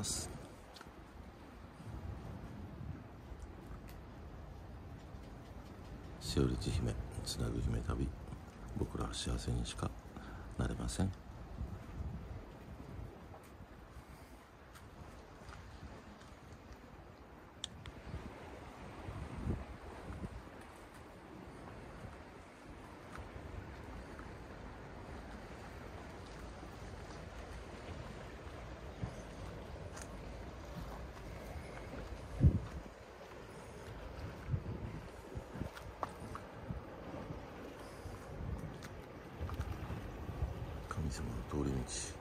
ます。しおりち姫つなぐ姫旅僕らは幸せにしかなれません。通り道。